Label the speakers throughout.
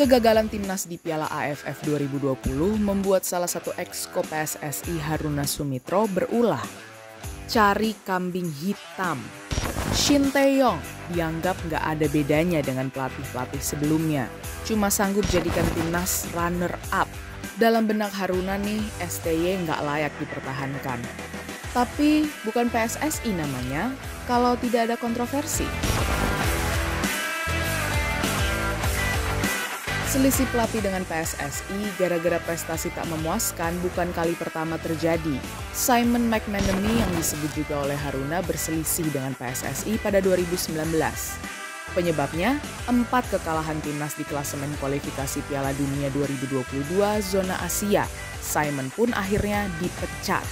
Speaker 1: Kegagalan timnas di Piala AFF 2020 membuat salah satu exco PSSI Haruna Sumitro berulah. Cari kambing hitam. Shin Taeyong dianggap nggak ada bedanya dengan pelatih-pelatih sebelumnya. Cuma sanggup jadikan timnas runner-up. Dalam benak Haruna nih, STY nggak layak dipertahankan. Tapi bukan PSSI namanya kalau tidak ada kontroversi. Selisih pelatih dengan PSSI gara-gara prestasi tak memuaskan bukan kali pertama terjadi. Simon McManamy yang disebut juga oleh Haruna berselisih dengan PSSI pada 2019. Penyebabnya, empat kekalahan timnas di klasemen kualifikasi Piala Dunia 2022 zona Asia. Simon pun akhirnya dipecat.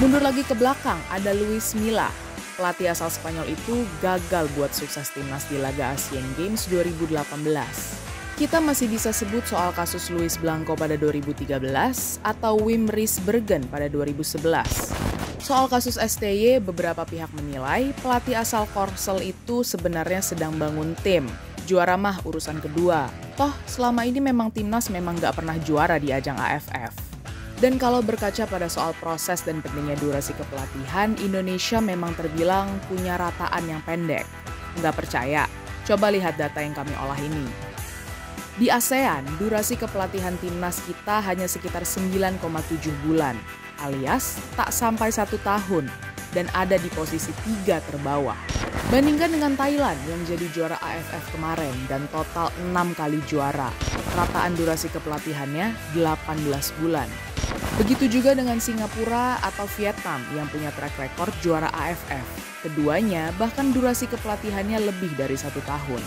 Speaker 1: Mundur lagi ke belakang, ada Luis Milla. Pelatih asal Spanyol itu gagal buat sukses timnas di laga Asian Games 2018. Kita masih bisa sebut soal kasus Luis Blanco pada 2013 atau Wim Bergen pada 2011. Soal kasus STY, beberapa pihak menilai pelatih asal Korsel itu sebenarnya sedang bangun tim. Juara mah urusan kedua. Toh selama ini memang timnas memang gak pernah juara di ajang AFF. Dan kalau berkaca pada soal proses dan pentingnya durasi kepelatihan, Indonesia memang terbilang punya rataan yang pendek. Nggak percaya? Coba lihat data yang kami olah ini. Di ASEAN, durasi kepelatihan timnas kita hanya sekitar 9,7 bulan, alias tak sampai satu tahun, dan ada di posisi tiga terbawah. Bandingkan dengan Thailand yang jadi juara AFF kemarin dan total 6 kali juara. Rataan durasi kepelatihannya 18 bulan. Begitu juga dengan Singapura atau Vietnam yang punya track record juara AFF. Keduanya bahkan durasi kepelatihannya lebih dari satu tahun.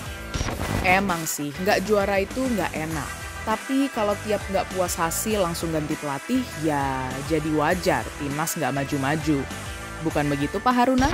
Speaker 1: Emang sih, nggak juara itu nggak enak. Tapi kalau tiap nggak puas hasil langsung ganti pelatih, ya jadi wajar timnas nggak maju-maju. Bukan begitu Pak Haruna?